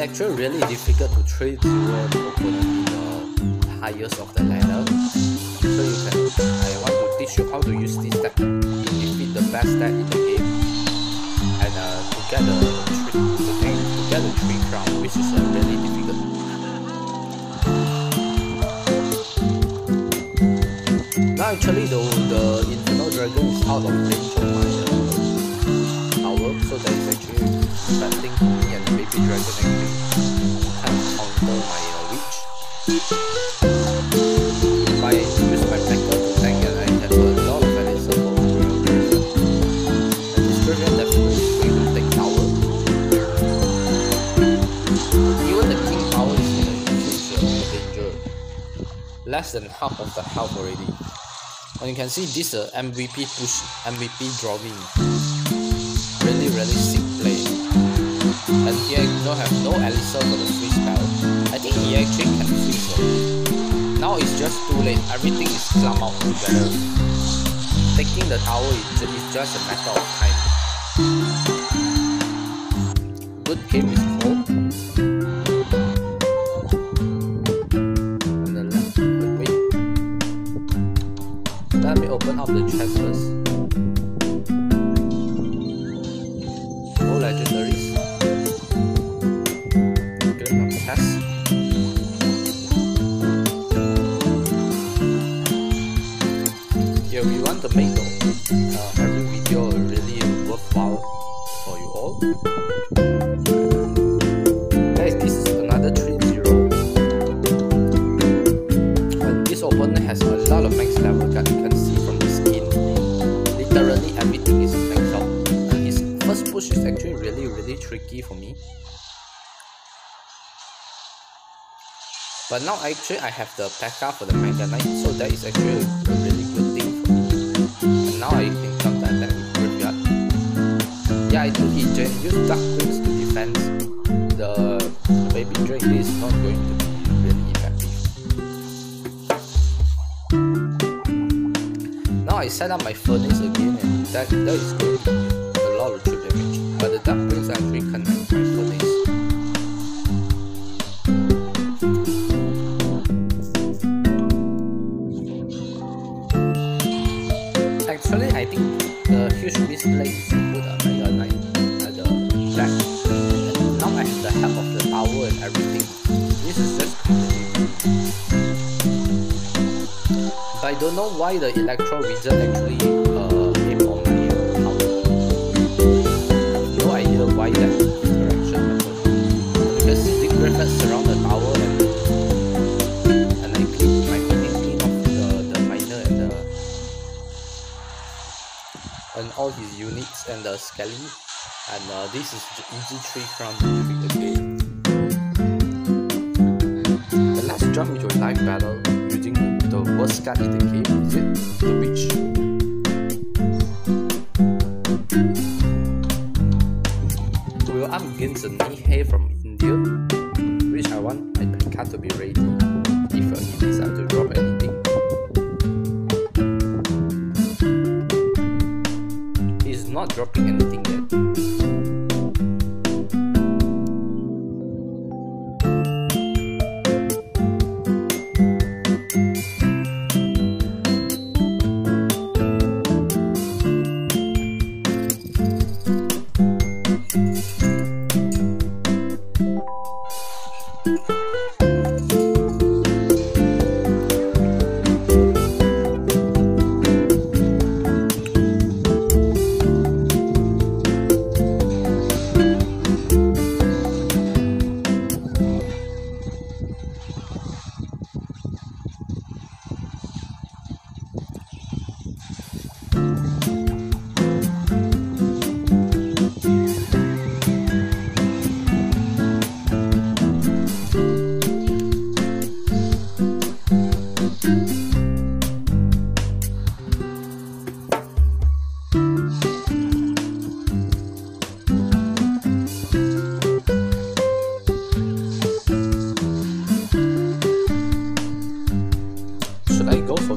actually really difficult to trade zero opponent in the highest of the ladder. So you can I want to teach you how to use this deck to defeat the best deck in the game. And uh, to get the trick is uh, really difficult. Now actually the, the Inferno Dragon is out of my less than half of the health already. And you can see this uh, MVP push, MVP drawing. Really, really sick play. And here you don't have no Elixir for the free spell. I think he actually can freeze it. Now it's just too late, everything is clumped out together. Taking the tower is, is just a matter of time. Good game is But now actually I have the P.E.K.K.A for the Mega Knight, so that is actually a really good thing for me. And now I can come back that with Graveyard. Yeah, I think he can use Dark Prince to defend the, Baby Drake. Is not going to be really effective. Now I set up my furnace again and that, that is good. A lot of trip damage. This is just completely But I don't know why the Electro Wizard actually uh, came on my tower. No idea why that interaction happened. Because the griffins surround the tower and and I clean my mini clean off the, the miner and the and all his units and the Skelly and uh, this is easy 3 crown into a live battle using the worst card in the game is it the Witch. We will up against the Nihei from India, which I want my card to be ready if uh, he decides to drop any. not dropping anything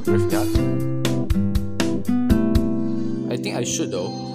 for. I think I should though.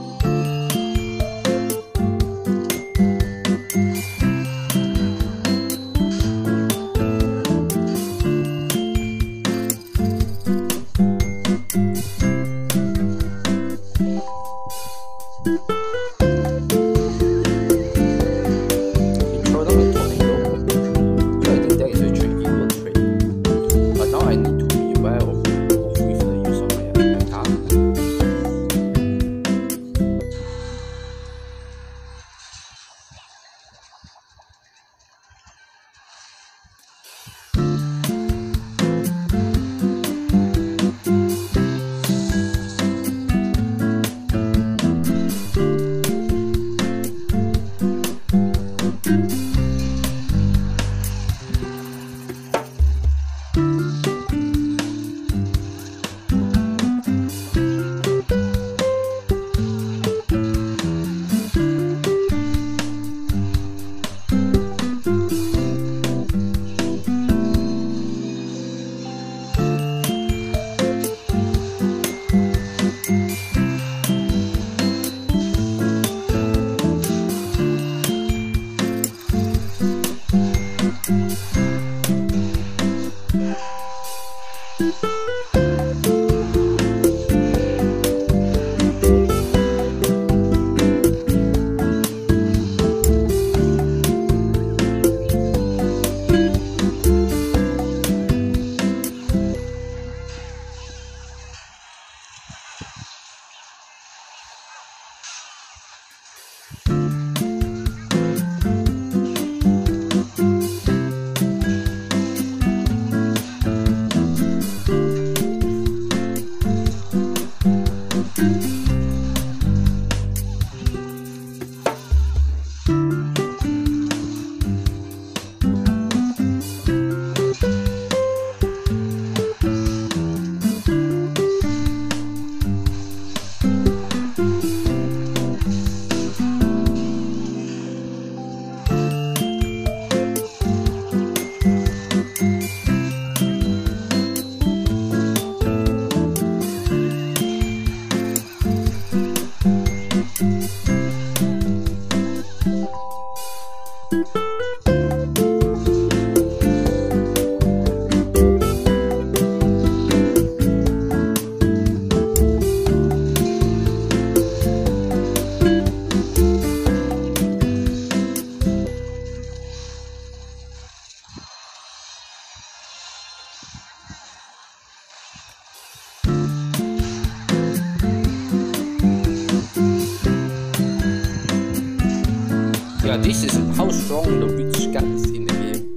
This is how strong the witch gets in the game.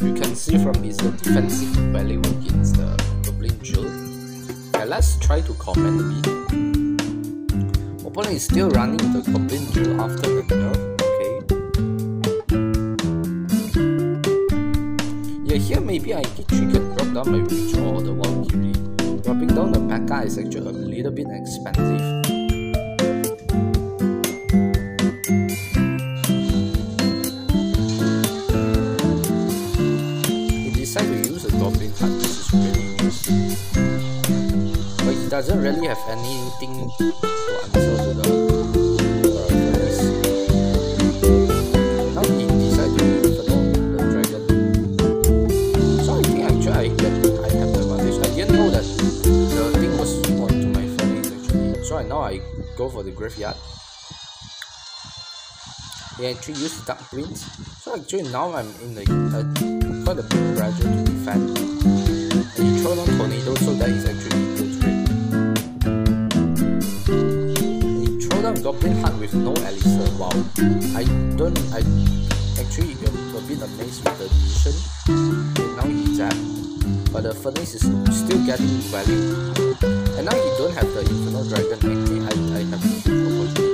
You can see from its defensive value against the Goblin Drill. Yeah, let's try to comment bit. Opponent is still running the Goblin Drill after the nerf. Okay. Yeah, here maybe I get triggered drop down my Witch or the one Valkyrie. Dropping down the mecha is actually a little bit expensive. Doesn't really have anything to answer to the. Now he to the dragon. So I think actually I get I have the advantage. I didn't know that the thing was on to my furnace actually. So now I go for the graveyard. They actually use dark prince. So actually now I'm in the uh, quite a big pressure to defend. And he throw on tornado so that is actually Goblin Heart with no Elixir. Wow. I don't. I actually am a bit amazed with the decision. Now he's at, but the furnace is still getting value. And now he don't have the Inferno Dragon. Actually, I, I have opportunity.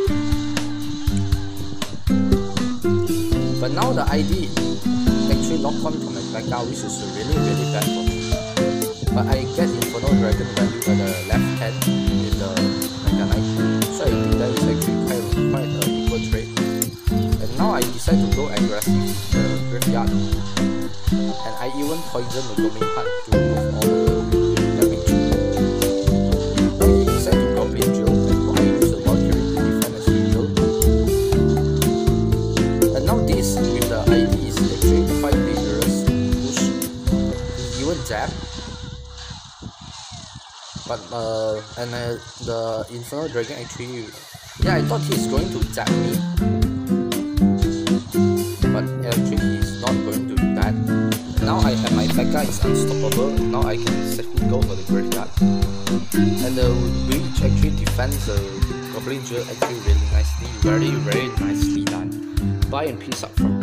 But now the ID actually lock on from my backup, which is really really bad for me. But I get Inferno Dragon value at the left hand I did that quite a equal trade. And now I decide to go aggressive with the graveyard. And I even poisoned the Goblin Heart to remove all the damage. Now he to and I use the Valkyrie to defend. And now this, with the ID is actually quite dangerous. Push, even jab. But uh, and uh, the Inferno Dragon actually, yeah, I thought he's going to zap me, but actually he's not going to do that. Now I have my P.E.K.K.A is unstoppable. Now I can safely go for the graveyard, and the Breach actually defends the Goblin Drill actually really nicely, very very nicely done. Buy and piece up from